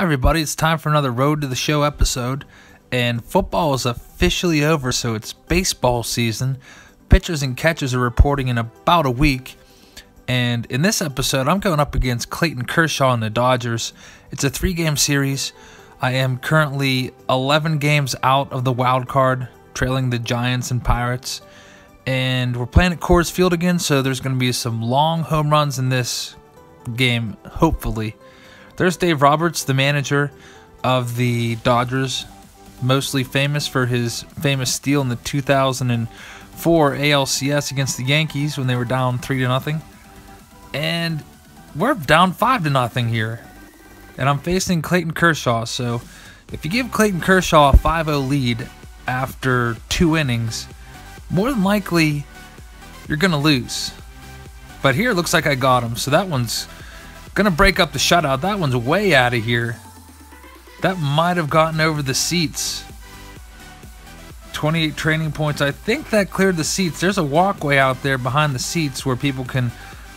Everybody. It's time for another Road to the Show episode. And football is officially over, so it's baseball season. Pitchers and catchers are reporting in about a week. And in this episode, I'm going up against Clayton Kershaw and the Dodgers. It's a three game series. I am currently 11 games out of the wild card, trailing the Giants and Pirates. And we're playing at Coors Field again, so there's going to be some long home runs in this game, hopefully. There's Dave Roberts, the manager of the Dodgers, mostly famous for his famous steal in the 2004 ALCS against the Yankees when they were down 3 to nothing. And we're down 5 to nothing here. And I'm facing Clayton Kershaw, so if you give Clayton Kershaw a 5-0 lead after 2 innings, more than likely you're going to lose. But here it looks like I got him, so that one's Gonna break up the shutout. That one's way out of here. That might have gotten over the seats. 28 training points. I think that cleared the seats. There's a walkway out there behind the seats where people can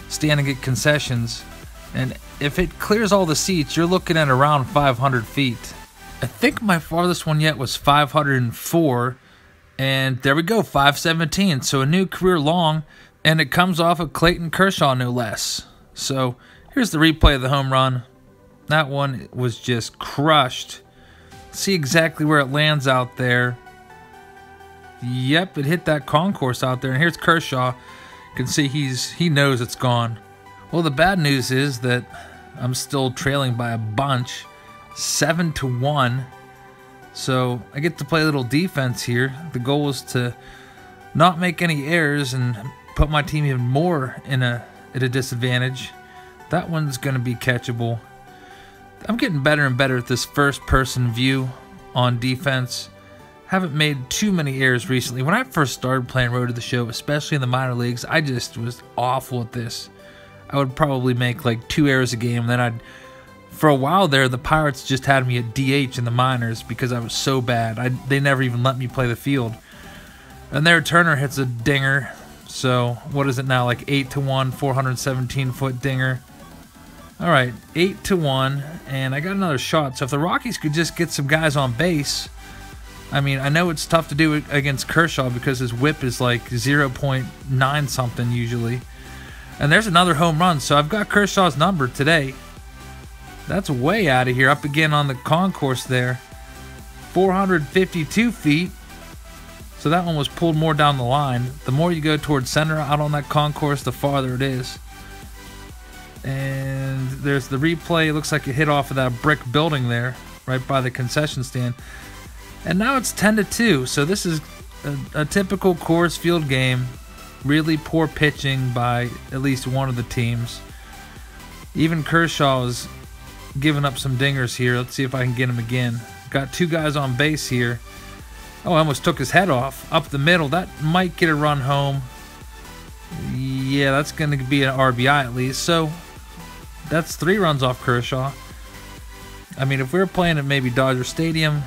stand and get concessions. And if it clears all the seats, you're looking at around 500 feet. I think my farthest one yet was 504. And there we go, 517. So a new career long. And it comes off of Clayton Kershaw, no less. So Here's the replay of the home run. That one was just crushed. See exactly where it lands out there. Yep, it hit that concourse out there. And here's Kershaw. You can see he's he knows it's gone. Well, the bad news is that I'm still trailing by a bunch. Seven to one. So I get to play a little defense here. The goal is to not make any errors and put my team even more in a at a disadvantage. That one's going to be catchable. I'm getting better and better at this first person view on defense. Haven't made too many errors recently. When I first started playing Road to the Show, especially in the minor leagues, I just was awful at this. I would probably make like two errors a game, then I'd. For a while there, the Pirates just had me at DH in the minors because I was so bad. I, they never even let me play the field. And there, Turner hits a dinger. So, what is it now? Like 8 to 1, 417 foot dinger. All right, eight to one, and I got another shot. So if the Rockies could just get some guys on base, I mean, I know it's tough to do it against Kershaw because his WHIP is like 0.9 something usually. And there's another home run, so I've got Kershaw's number today. That's way out of here. Up again on the concourse there. 452 feet. So that one was pulled more down the line. The more you go towards center out on that concourse, the farther it is. And there's the replay. It looks like it hit off of that brick building there, right by the concession stand. And now it's 10 to 2. So this is a, a typical Coors Field game. Really poor pitching by at least one of the teams. Even Kershaw is giving up some dingers here. Let's see if I can get him again. Got two guys on base here. Oh, I almost took his head off. Up the middle. That might get a run home. Yeah, that's going to be an RBI at least. So that's three runs off Kershaw. I mean, if we were playing at maybe Dodger Stadium,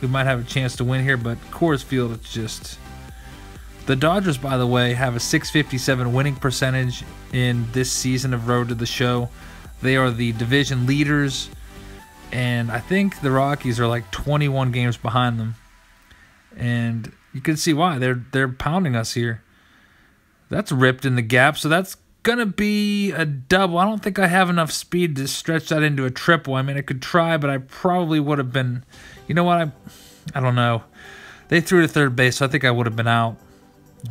we might have a chance to win here, but Coors Field, it's just. The Dodgers, by the way, have a 657 winning percentage in this season of Road to the Show. They are the division leaders, and I think the Rockies are like 21 games behind them. And you can see why they're they're pounding us here. That's ripped in the gap, so that's gonna be a double. I don't think I have enough speed to stretch that into a triple. I mean, I could try, but I probably would have been. You know what? I, I don't know. They threw to third base, so I think I would have been out.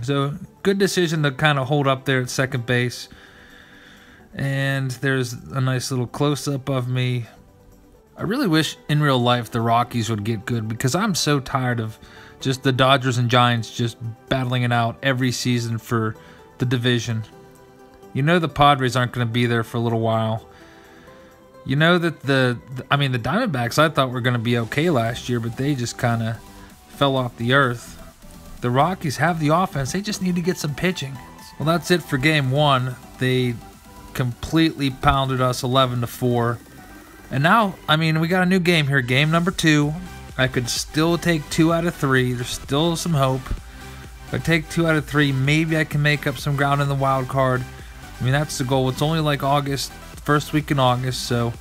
So good decision to kind of hold up there at second base. And there's a nice little close up of me. I really wish in real life the Rockies would get good because I'm so tired of just the Dodgers and Giants just battling it out every season for the division. You know the Padres aren't going to be there for a little while. You know that the, I mean, the Diamondbacks I thought were going to be okay last year, but they just kind of fell off the earth. The Rockies have the offense, they just need to get some pitching. Well, that's it for game one. They completely pounded us 11 to 4. And now, I mean, we got a new game here. Game number two. I could still take two out of three. There's still some hope. If I take two out of three, maybe I can make up some ground in the wild card. I mean, that's the goal. It's only like August, first week in August, so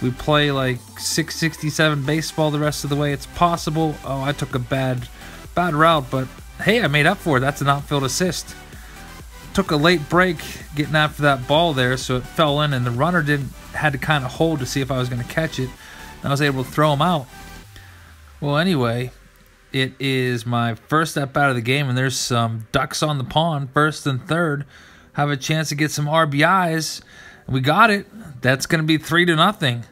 we play like 667 baseball the rest of the way. It's possible. Oh, I took a bad, bad route, but hey, I made up for it. That's an outfield assist. Took a late break getting after that ball there, so it fell in, and the runner didn't had to kind of hold to see if I was going to catch it. And I was able to throw him out. Well, anyway, it is my first step out of the game, and there's some ducks on the pond, first and third. Have a chance to get some RBIs. We got it. That's going to be three to nothing.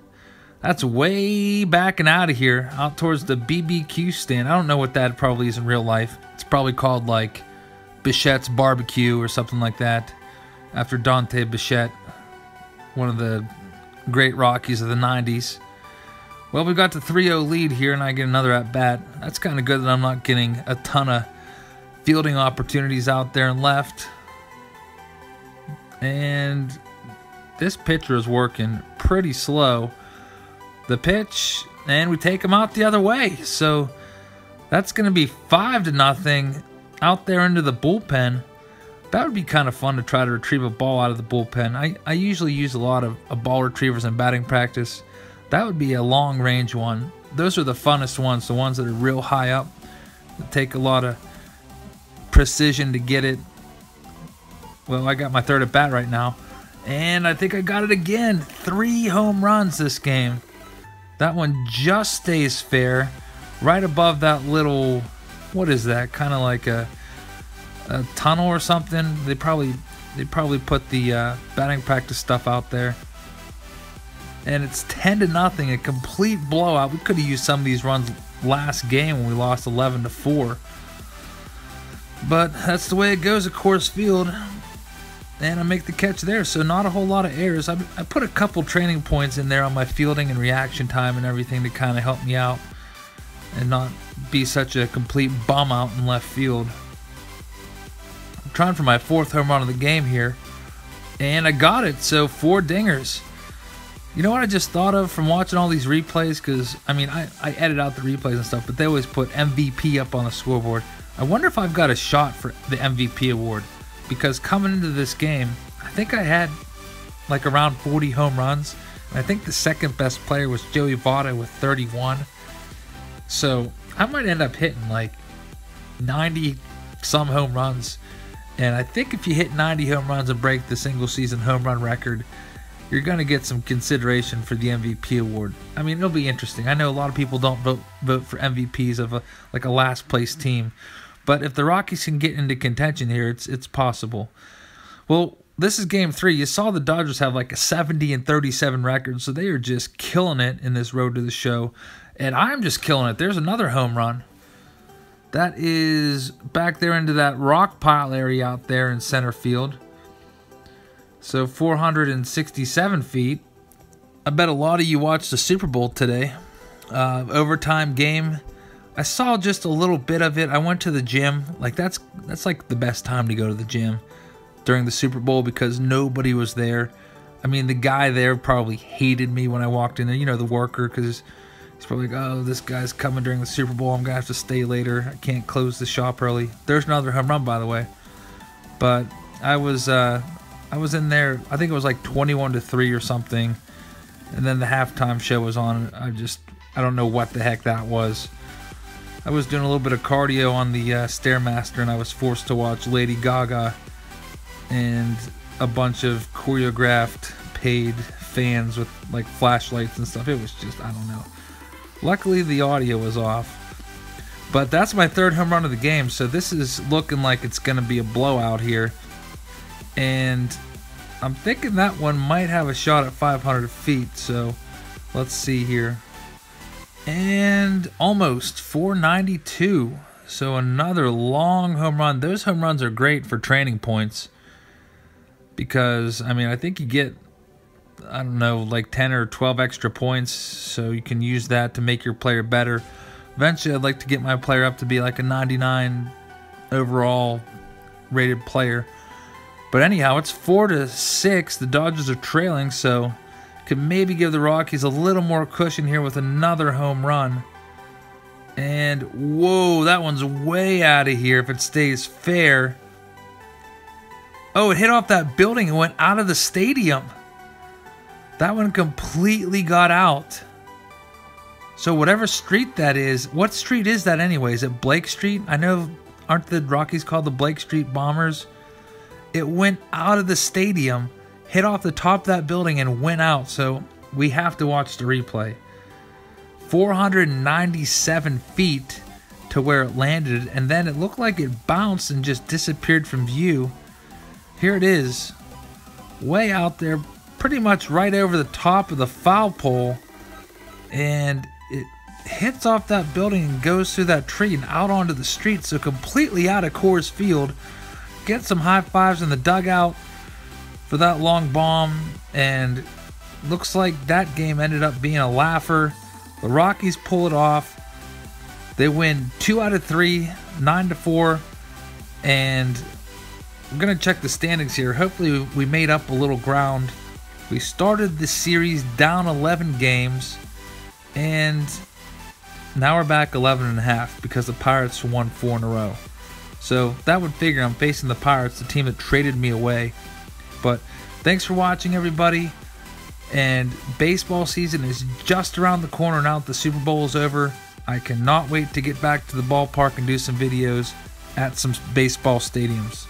That's way back and out of here, out towards the BBQ stand. I don't know what that probably is in real life. It's probably called like Bichette's Barbecue or something like that, after Dante Bichette, one of the great Rockies of the 90s. Well, we got the 3 0 lead here, and I get another at bat. That's kind of good that I'm not getting a ton of fielding opportunities out there and left. And this pitcher is working pretty slow. The pitch, and we take him out the other way. So that's going to be five to nothing out there into the bullpen. That would be kind of fun to try to retrieve a ball out of the bullpen. I, I usually use a lot of, of ball retrievers in batting practice. That would be a long range one. Those are the funnest ones, the ones that are real high up. That take a lot of precision to get it. Well, I got my third at bat right now. And I think I got it again. Three home runs this game. That one just stays fair. Right above that little, what is that? Kind of like a, a tunnel or something. They probably they probably put the uh, batting practice stuff out there. And it's 10 to nothing, a complete blowout. We could have used some of these runs last game when we lost 11 to 4. But that's the way it goes at Coors Field and I make the catch there. So not a whole lot of errors. I, I put a couple training points in there on my fielding and reaction time and everything to kind of help me out and not be such a complete bum out in left field. I'm trying for my fourth home run of the game here, and I got it. So four dingers. You know what I just thought of from watching all these replays? Because, I mean, I, I edit out the replays and stuff, but they always put MVP up on the scoreboard. I wonder if I've got a shot for the MVP award because coming into this game, I think I had like around 40 home runs. And I think the second best player was Joey Votto with 31. So I might end up hitting like 90 some home runs. And I think if you hit 90 home runs and break the single season home run record, you're going to get some consideration for the MVP award. I mean, it'll be interesting. I know a lot of people don't vote vote for MVPs of a like a last place team. But if the Rockies can get into contention here, it's it's possible. Well, this is game three. You saw the Dodgers have like a 70 and 37 record, so they are just killing it in this road to the show. And I'm just killing it. There's another home run. That is back there into that rock pile area out there in center field. So 467 feet. I bet a lot of you watched the Super Bowl today. Uh, overtime game. I saw just a little bit of it. I went to the gym. Like that's that's like the best time to go to the gym during the Super Bowl because nobody was there. I mean, the guy there probably hated me when I walked in there. You know, the worker because he's probably like, "Oh, this guy's coming during the Super Bowl. I'm gonna have to stay later. I can't close the shop early." There's another home run, by the way. But I was uh, I was in there. I think it was like 21 to three or something. And then the halftime show was on. I just I don't know what the heck that was. I was doing a little bit of cardio on the uh, Stairmaster and I was forced to watch Lady Gaga and a bunch of choreographed paid fans with like flashlights and stuff. It was just, I don't know. Luckily, the audio was off. But that's my third home run of the game, so this is looking like it's going to be a blowout here. And I'm thinking that one might have a shot at 500 feet, so let's see here and almost 492. So another long home run. Those home runs are great for training points because I mean I think you get I don't know like 10 or 12 extra points so you can use that to make your player better. Eventually I'd like to get my player up to be like a 99 overall rated player. But anyhow, it's 4 to 6. The Dodgers are trailing so could maybe give the Rockies a little more cushion here with another home run. And whoa, that one's way out of here if it stays fair. Oh, it hit off that building and went out of the stadium. That one completely got out. So whatever street that is, what street is that anyway? Is it Blake Street? I know aren't the Rockies called the Blake Street Bombers? It went out of the stadium, hit off the top of that building and went out. So we have to watch the replay. 497 feet to where it landed, and then it looked like it bounced and just disappeared from view. Here it is, way out there, pretty much right over the top of the foul pole, and it hits off that building and goes through that tree and out onto the street, so completely out of Coors Field. Get some high fives in the dugout for that long bomb, and looks like that game ended up being a laugher. The Rockies pull it off. They win two out of three, nine to four, and I'm gonna check the standings here. Hopefully, we made up a little ground. We started the series down 11 games, and now we're back 11 and a half because the Pirates won four in a row. So that would figure I'm facing the Pirates, the team that traded me away. Thanks for watching, everybody. And baseball season is just around the corner now that the Super Bowl is over. I cannot wait to get back to the ballpark and do some videos at some baseball stadiums.